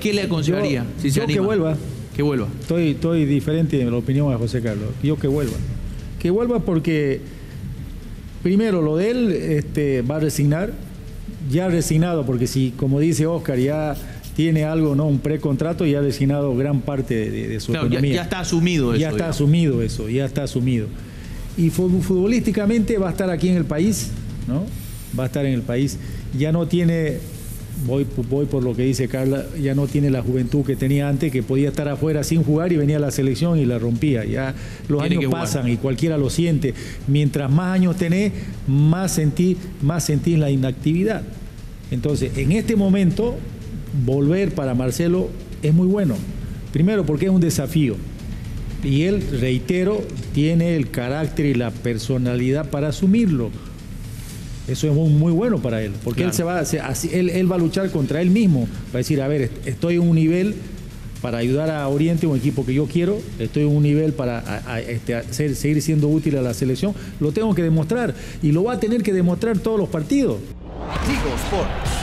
¿Qué le aconsejaría? Yo- si se yo que vuelva. Que vuelva. Estoy, estoy diferente en la opinión de José Carlos. Yo que vuelva. Que vuelva porque, primero, lo de él este, va a resignar. Ya ha resignado, porque si, como dice Oscar, ya tiene algo, ¿no? Un precontrato y ha resignado gran parte de, su Claro, economía. ya está asumido eso. ya está digamos. asumido eso, ya está asumido. Y fu- futbolísticamente va a estar aquí en el país, ¿no? Va a estar en el país. Ya no tiene, voy, voy por lo que dice Carla, ya no tiene la juventud que tenía antes, que podía estar afuera sin jugar y venía a la selección y la rompía. Ya los Tiene años pasan y cualquiera lo siente. Mientras más años tenés, más sentís, más sentís la inactividad. Entonces, en este momento, volver para Marcelo es muy bueno. Primero porque es un desafío. Y él, reitero, tiene el carácter y la personalidad para asumirlo. Eso es muy, bueno para él, porque Claro. él, se va, así- él, él va a luchar contra él mismo. Va a decir, a ver, est- estoy en un nivel para ayudar a Oriente, un equipo que yo quiero, estoy en un nivel para a- a- este, a ser- seguir siendo útil a la selección, lo tengo que demostrar y lo va a tener que demostrar todos los partidos. Tigo Sports.